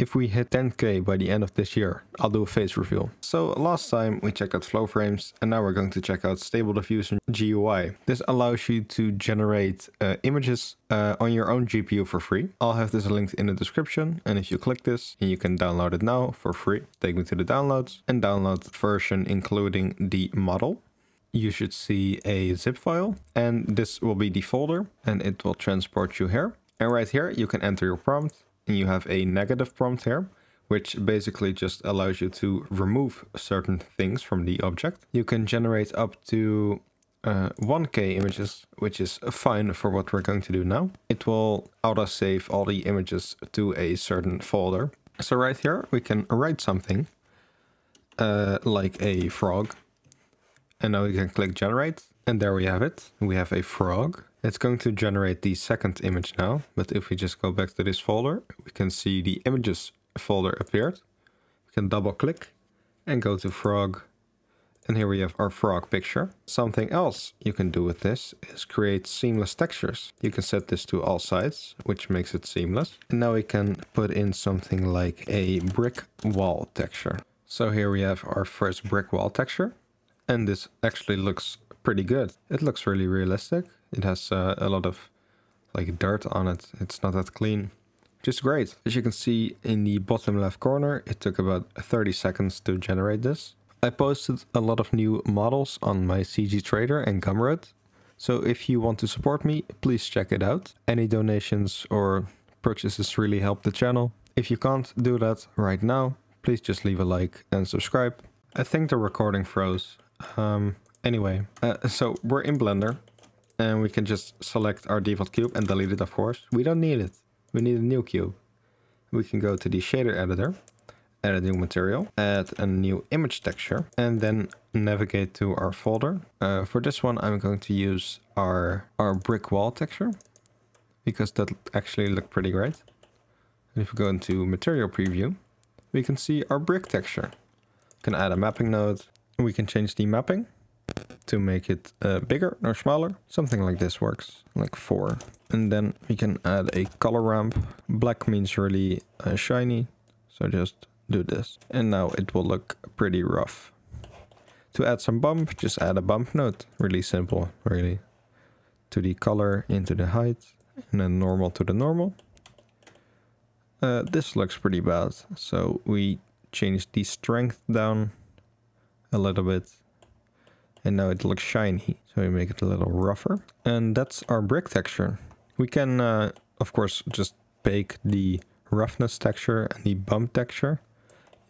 if we hit 10k by the end of this year, I'll do a face reveal. So last time we checked out Flowframes and now we're going to check out stable diffusion GUI. This allows you to generate uh, images uh, on your own GPU for free. I'll have this linked in the description and if you click this and you can download it now for free, take me to the downloads and download the version including the model you should see a zip file and this will be the folder and it will transport you here. And right here you can enter your prompt and you have a negative prompt here which basically just allows you to remove certain things from the object. You can generate up to uh, 1k images, which is fine for what we're going to do now. It will auto-save all the images to a certain folder. So right here we can write something uh, like a frog and now we can click generate. And there we have it. We have a frog. It's going to generate the second image now. But if we just go back to this folder, we can see the images folder appeared. We can double click and go to frog. And here we have our frog picture. Something else you can do with this is create seamless textures. You can set this to all sides, which makes it seamless. And now we can put in something like a brick wall texture. So here we have our first brick wall texture. And this actually looks pretty good. It looks really realistic. It has uh, a lot of like dirt on it. It's not that clean. Just great. As you can see in the bottom left corner, it took about 30 seconds to generate this. I posted a lot of new models on my CGTrader and Gumroad. So if you want to support me, please check it out. Any donations or purchases really help the channel. If you can't do that right now, please just leave a like and subscribe. I think the recording froze. Um, anyway, uh, so we're in Blender and we can just select our default cube and delete it, of course. We don't need it. We need a new cube. We can go to the shader editor, add a new material, add a new image texture, and then navigate to our folder. Uh, for this one, I'm going to use our, our brick wall texture because that actually looked pretty great. And if we go into material preview, we can see our brick texture. We can add a mapping node, we can change the mapping to make it uh, bigger or smaller. Something like this works, like 4. And then we can add a color ramp. Black means really uh, shiny, so just do this. And now it will look pretty rough. To add some bump, just add a bump node. Really simple, really. To the color, into the height, and then normal to the normal. Uh, this looks pretty bad, so we change the strength down a little bit. And now it looks shiny, so we make it a little rougher. And that's our brick texture. We can, uh, of course, just bake the roughness texture and the bump texture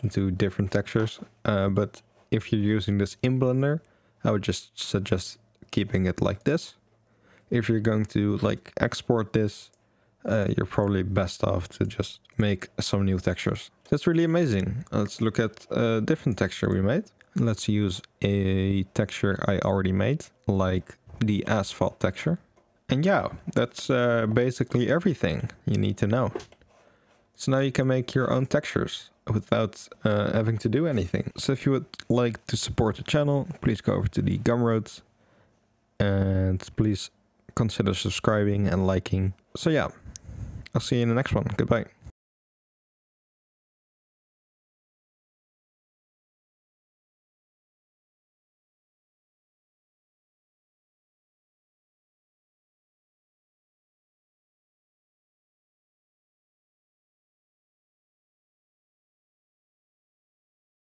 into different textures. Uh, but if you're using this in Blender, I would just suggest keeping it like this. If you're going to like export this, uh, you're probably best off to just make some new textures. That's really amazing. Let's look at a different texture we made. Let's use a texture I already made, like the asphalt texture. And yeah, that's uh, basically everything you need to know. So now you can make your own textures without uh, having to do anything. So if you would like to support the channel, please go over to the Gumroad and please consider subscribing and liking. So yeah, I'll see you in the next one. Goodbye.